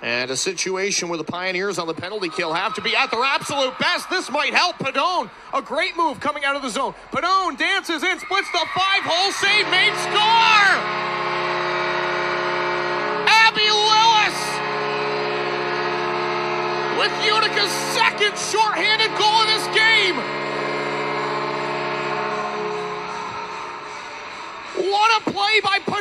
And a situation where the Pioneers on the penalty kill have to be at their absolute best. This might help Pedone. A great move coming out of the zone. Pedone dances in, splits the five hole save, made score! Abby Lillis with Utica's second shorthanded goal of this game. What a play by Pedone